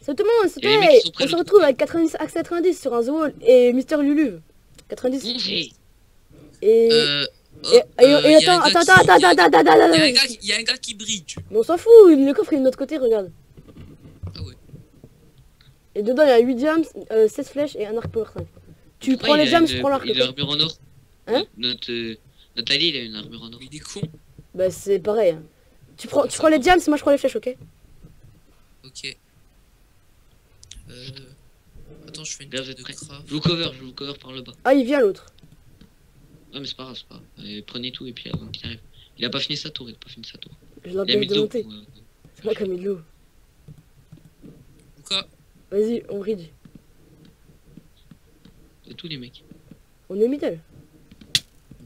C'est tout le monde, c'est on se retrouve avec 90, Axe 90 sur un Wall et Mister Lulu. 90. Hey. Et. Euh, oh, et, et- euh, et attends, attends, attends, attends, attends, attends, attends. gars qui- y a un gars qui brille. Mais on s'en fout, le coffre est de notre côté, regarde. Ah ouais. Et dedans, il y a 8 diams, euh, 16 flèches et un arc power 5. Tu Pourquoi prends il les une- je prends l'arc. Il a une ok armure en or. Hein Notre, euh, notre allié, il a une armure en or. Mais il est con. Bah, c'est pareil. hein. Tu prends, tu prends les diams, moi je prends les flèches, ok? Ok. Euh... Attends, je fais une êtes de craft. Je vous cover, je vous cover par le bas. Ah, il vient l'autre. Ouais, mais c'est pas grave, c'est pas grave. Allez, prenez tout et puis avant qu'il arrive. Il a pas fini sa tour, il a pas fini sa tour. Je Il mis de monter. euh, C'est moi qui ai mis de l'eau. Ou quoi Vas-y, on bridge. de tous les mecs. On est au middle.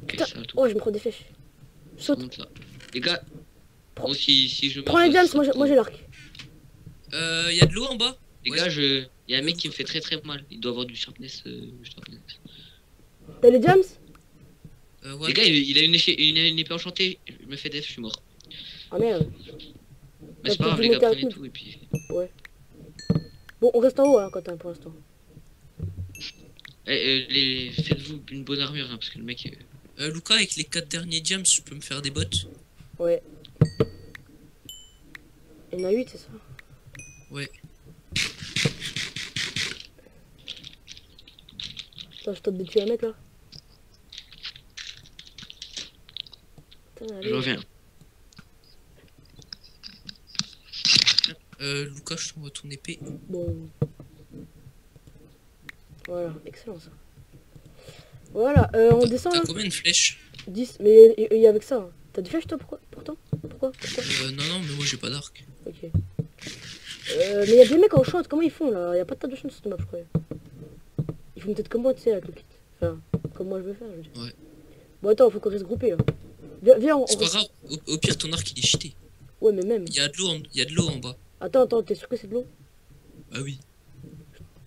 Ok, Putain. c'est à tout. Oh, je me prends des flèches. Saute. là. Les gars, Prends- moi si, si je Prends les diams, ça moi j'ai- l'arc. Euh, y a de l'eau en bas? Les Ouais. gars, je. Il y a un mec qui me fait très très mal. Il doit avoir du sharpness. euh, sharpness. T'as les diams? Euh, ouais. Les gars, il, il a une, éche- une, une épée enchantée. Je me fais def, je suis mort. Ah merde. Mais c'est pas grave, les gars, prenez tout et puis. Bon, on reste en haut, hein, Quentin, pour l'instant. Eh, euh, les... Faites-vous une bonne armure, hein, parce que le mec. euh, Euh, Luca, avec les 4 derniers diams, je peux me faire des bottes? Ouais. Il y en a 8, c'est ça? Ouais. Attends, je tente de tuer un mec là. Putain, allez. Je reviens. Euh, Luca, je t'envoie ton épée. Bon. Voilà, excellent ça. Voilà, euh, on descend là combien de flèches 10, mais il y a avec ça. hein. T'as des flèches toi pourquoi Pourtant? Pourquoi? Pourquoi? Euh, Non, non, mais moi j'ai pas d'arc. Ok. Euh, mais il y a des mecs en shot, comment ils font là? Il y a pas de tas de sur cette map, je crois. Ils font peut-être comme moi, tu sais, le kit. Enfin, comme moi je veux faire, je veux dire. Ouais. Bon, attends, faut qu'on reste groupé là. Viens, viens, on, C'est pas reste- grave, au, au pire ton arc il est cheaté. Ouais, mais même. Il y a de l'eau en... en bas. Attends, attends, t'es sûr que c'est de l'eau? Ah oui.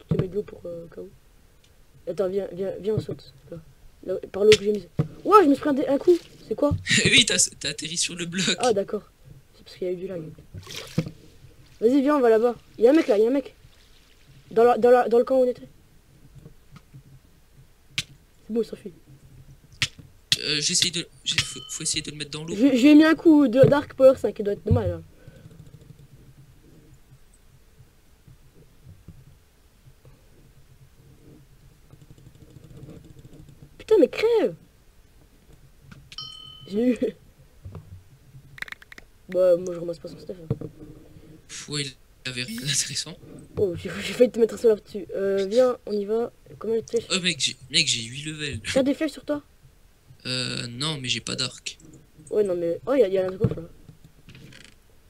Tu te mets de l'eau pour euh, au cas où. Attends, viens, viens, viens, on saute. Là. Là, par l'eau que j'ai mise. Ouais, je me suis pris un, un coup. C'est quoi? Oui, t'as t'as atterri sur le bloc. Ah, d'accord. C'est parce qu'il y a eu du lag. Vas-y, viens, on va là-bas. Il y a un mec là, il y a un mec. Dans, la, dans, la, dans le camp où on était. C'est bon, il s'enfuit. Euh, J'essaye de. j'ai- Faut, faut essayer de le mettre dans l'eau. Je je lui ai mis un coup de Dark Power 5, il doit être normal là. Putain, mais crève J'ai eu. Bah, moi je ramasse pas son stuff. hein. Pff, Ouais, il avait rien d'intéressant. Oh, j'ai j'ai failli te mettre un seul là-dessus. Euh, viens, on y va. Combien de flèches Oh mec, j'ai mec, j'ai 8 levels. T'as des flèches sur toi Euh, non, mais j'ai pas d'arc. Ouais, non, mais. Oh, il y, a- y a un coffre là.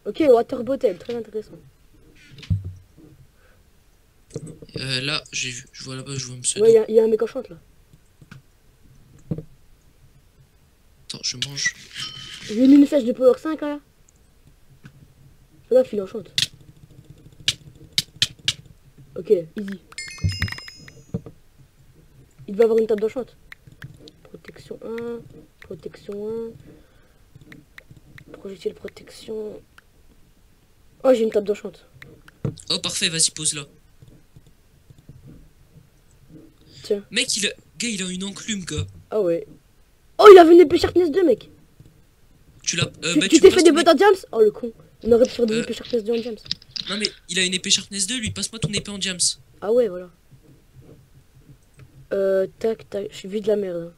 Ok, Water Bottle, très intéressant. Euh, là, j'ai vu, je vois là-bas, je vois un Ouais, pseudo. il y, a- y a un mec en chante là. Attends, je mange. Je lui ai mis une flèche de Power 5 là. Là, il enchante. Ok, easy. Il va avoir une table d'enchante. Protection 1, protection 1. Projectile protection. Oh, j'ai une table d'enchante. Oh, parfait, vas-y, pose là. Tiens. Mec, il a. Gars, il a une enclume, gars. Ah ouais. Oh, il avait une épée Sharpness 2, mec. Tu l'as. Euh, tu bah, t'es fait des bottes en James? Oh, le con. On aurait pu faire des Euh. épées Sharpness 2 en James. Non, mais il a une épée Sharpness 2, lui, passe-moi ton épée en James. Ah ouais, voilà. Euh, tac, tac. Je suis vide de la merde.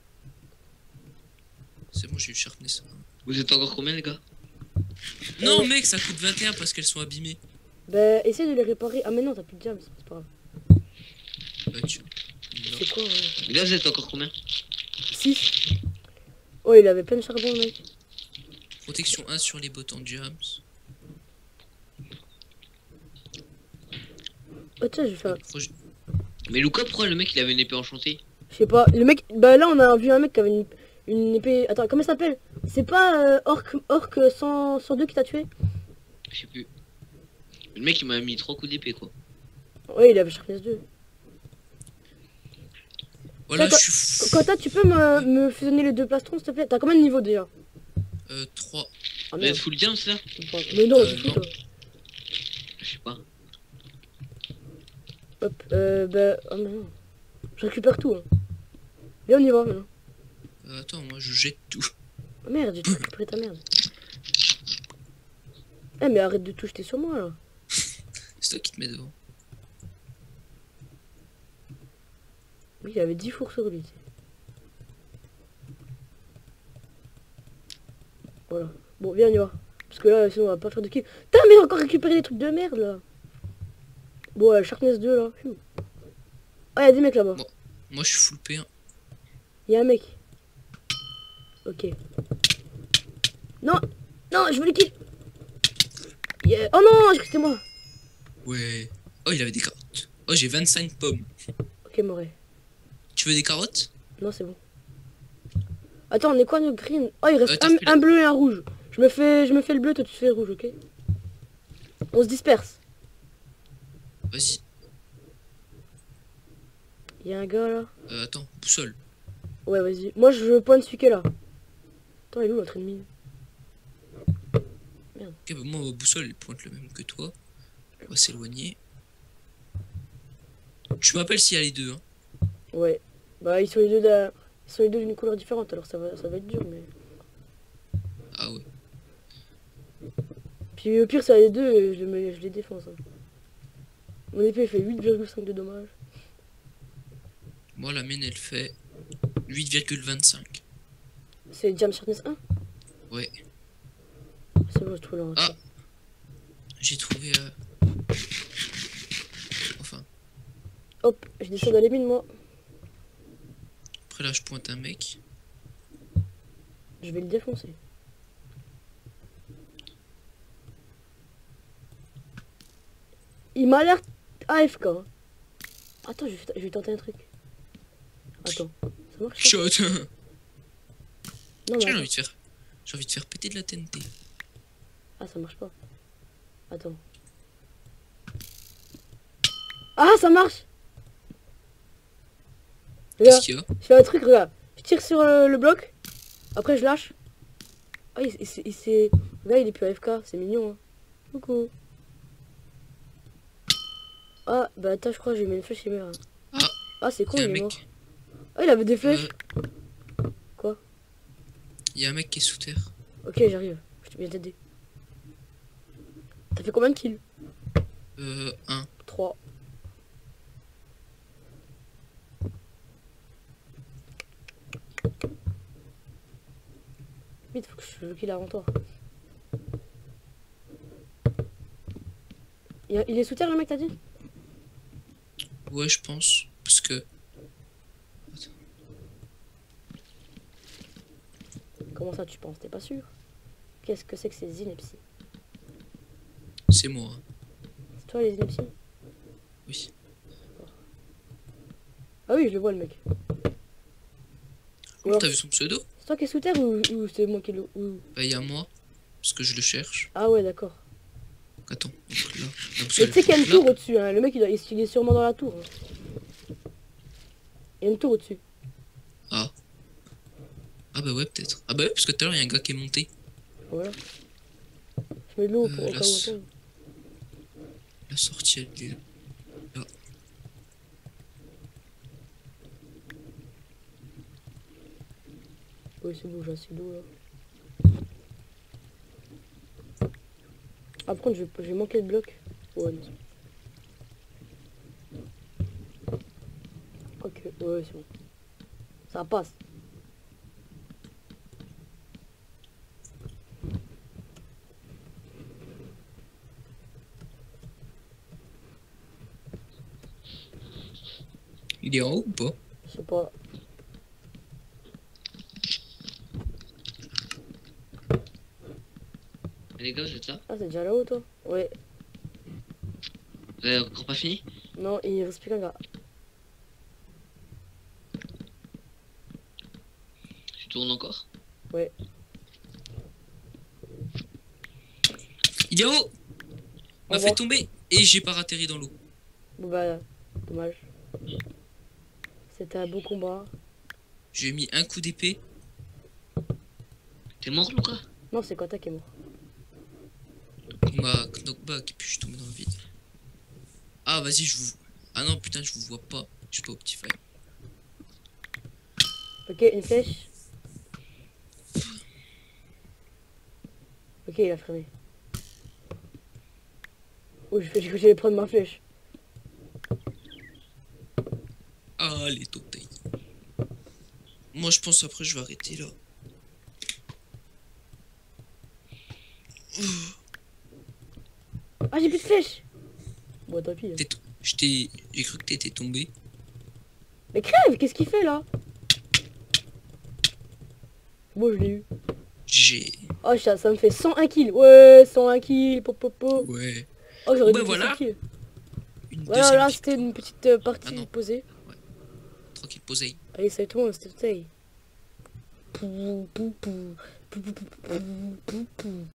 C'est bon, j'ai eu Sharpness. Vous êtes encore combien, les gars? Non, mec, ça coûte 21 parce qu'elles sont abîmées. Bah, essaye de les réparer. Ah, mais non, t'as plus de James. C'est pas grave. Bah, tu. C'est quoi ouais? Les gars, vous êtes encore combien? 6. Oh, il avait plein de charbon, mec. Protection 1 sur les bottes en James. Oh, tiens, je vais faire. Mais Luca, pourquoi le mec il avait une épée enchantée Je sais pas. Le mec. Bah, là, on a vu un mec qui avait une, une épée. Attends, comment ça s'appelle? C'est pas euh, Orc, Orc 100, 102 qui t'a tué? Je sais plus. Le mec il m'a mis trois coups d'épée quoi. Ouais, il avait Sharpness 2. Voilà, je suis. tu peux me, me fusionner les deux plastrons, s'il te plaît? T'as combien de niveaux déjà? Euh, 3. Ah êtes full jump là? Mais non, Euh, non. toi. Je sais pas. Hop, euh, bah... Oh non. Je récupère tout, hein. Viens, on y va, maintenant. Euh, attends, moi je jette tout. Oh, merde, j'ai récupéré ta merde. Eh, mais arrête de tout jeter sur moi, là. C'est toi qui te mets devant. Oui, il y avait 10 fours sur lui. Voilà. Bon, viens, on y va. Parce que là, sinon, on va pas faire de kill. Putain, mais j'ai encore récupéré des trucs de merde, là. Bon, euh, Sharpness 2, là. Phew. Ah, il y a des mecs là-bas. Moi je suis full P1. Il y a un mec. Ok. Non Non, je veux les kill Yeah. Oh non, j'ai c'était moi. Ouais. Oh, il avait des carottes. Oh, j'ai 25 pommes. Ok, Moré. Tu veux des carottes? Non, c'est bon. Attends, on est quoi, notre green? Oh, il Euh, reste un, la- un bleu et un rouge. Je me fais, je me fais le bleu, toi tu fais le rouge, ok? On se disperse. Vas-y. Il y a un gars là. Euh, attends, boussole. Ouais, vas-y. Moi, je pointe celui qui est là. Attends, il est où notre ennemi Ok, bah moi, ma boussole, elle pointe le même que toi. On va s'éloigner. Tu m'appelles s'il y a les deux, hein. Ouais. Bah, ils sont les deux d'un- Ils sont les deux d'une couleur différente, alors ça va, ça va être dur, mais... Ah ouais. Puis au pire, ça les deux, je, me- je les défonce. hein. Mon épée fait 8,5 de dommages. Moi, la mienne, elle fait 8,25. C'est Jam Sharpness 1 Ouais. C'est bon, je trouve là. Ah. J'ai trouvé... euh, Enfin, Hop, je descends dans les mines, moi. après là, je pointe un mec. Je vais le défoncer. Il m'a l'air AFK. Attends, je vais, je vais tenter un truc. Attends, ça marche Shot j'ai envie de faire... J'ai envie de faire péter de la TNT. Ah, ça marche pas. Attends. Ah, ça marche Qu'est-ce Regarde, qu'il y a? je fais un truc, regarde. Je tire sur euh, le bloc. Après, je lâche. Ah, il, il. Là, il est plus AFK, c'est mignon. Hein. Coucou. Ah, bah attends, je crois que j'ai mis une flèche, il meurt. hein. Ah. Ah, c'est con, Il est mort. Ah, il avait des flèches. euh, Quoi? Il y a un mec qui est sous terre. Ok, j'arrive. Je te viens t'aider. T'as fait combien de kills? Euh, un. 3. Vite, faut que je qu'il avant toi. Il est sous terre le mec t'as dit? Ouais, je pense. Parce que... Comment ça tu penses? T'es pas sûr? Qu'est-ce que c'est que ces inepties? C'est moi. hein. C'est toi les inepties? Oui. Ah oui je le vois le mec. Comment t'as vu son pseudo? C'est toi qui es sous terre ou, ou c'est moi qui le... ou- Bah, il y a moi. Parce que je le cherche. Ah ouais d'accord. Attends, là. la tu sais qu'il y a une tour au-dessus, hein. le mec il, doit- il est sûrement dans la tour. hein. Il y a une tour au-dessus. Ah. Ah bah ouais, peut-être. Ah bah ouais, parce que tout à l'heure, il y a un gars qui est monté. Voilà. Je mets de l'eau pour Euh, c'est- attends. La sortie, elle est là. Là. Oui, c'est bon, j'ai assez d'eau là. Ah, par contre, je vais, je vais manquer de blocs. Ouais, non. Ok, ouais, c'est bon. Ça passe. Il est en haut ou pas? Je sais pas. Les gars, vous êtes là Ah, c'est déjà là-haut, toi Ouais. Vous avez encore pas fini Non, il reste plus qu'un gars. Tu tournes encore Il est en haut Au M'a fait tomber et j'ai pas atterri dans l'eau. Bon, bah, dommage. C'était un beau combat. J'ai mis un coup d'épée. T'es mort, Lucas? Non, c'est Quanta qui est mort. On m'a knockback et puis je suis tombé dans le vide. Ah, vas-y, je vous. Ah non, putain, je vous vois pas. Je suis pas au petit fire. Ok, une flèche. Ok, il a freiné. Oh, que j'allais prendre ma flèche. Ah, les toteils. Moi, je pense après, je vais arrêter là. Ah, j'ai plus de flèches. Bon, tant pis. Hein. J'ai cru que t'étais tombé. Mais crève, qu'est-ce qu'il fait là? Bon, je l'ai eu. J'ai. Oh, ça, ça me fait 101 kills. Ouais, 101 kills, pop, pop, pop. Ouais. Oh, j'aurais dû voilà. kills. Une voilà, là, c'était une petite euh, partie ah, posée. Ouais. Tranquille, posée. Allez, c'est tout, c'était tout. Pou, pou, pou, pou, pou, pou, pou, pou.